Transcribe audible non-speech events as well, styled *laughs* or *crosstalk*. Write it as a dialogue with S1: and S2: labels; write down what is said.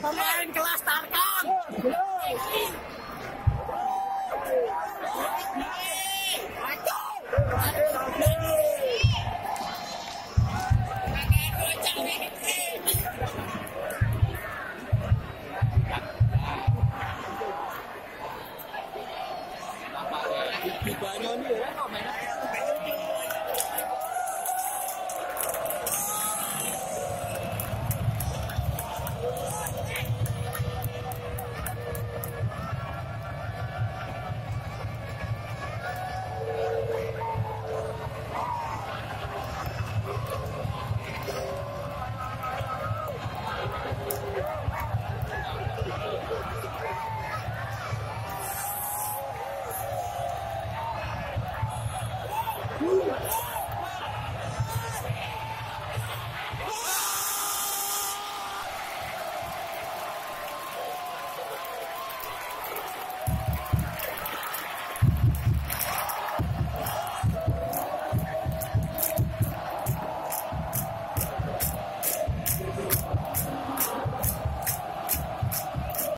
S1: Pemain kelas Tarkam. Banyak nih ya, komennya. What? *laughs*